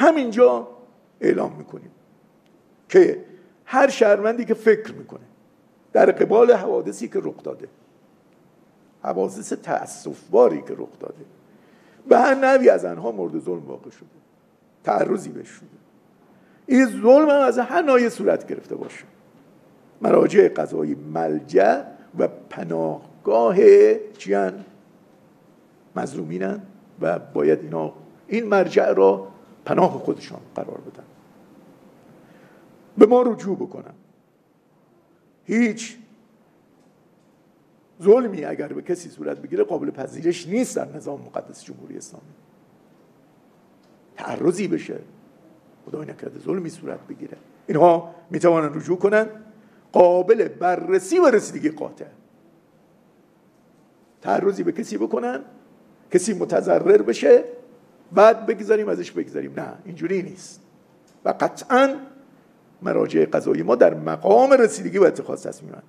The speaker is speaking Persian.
همینجا اعلام می‌کنیم که هر شهروندی که فکر می‌کنه در قبال حوادثی که رخ داده حوادث تأسفباری که رخ داده به هر نوی از آنها مورد ظلم واقع شده تعرضی بهش شده. این ظلم هم از هر نایه صورت گرفته باشه. مراجع قضایی ملجع و پناهگاه چیان؟ مظلومینن و باید اینا این مرجع را پناه خودشان قرار بدن. به ما رجوع بکنن. هیچ ظلمی اگر به کسی صورت بگیره قابل پذیرش نیست در نظام مقدس جمهوری اسلامی. تعرضی بشه. خدای نکرده ظلمی صورت بگیره. اینها می‌توانن رجوع کنن. قابل بررسی و رسیدگی قاطع. تعرضی به کسی بکنن. کسی متضرر بشه. بعد بگذاریم ازش بگذاریم. نه اینجوری نیست. و قطعا مراجع قضایی ما در مقام رسیدگی و اتخاذ تصمیمن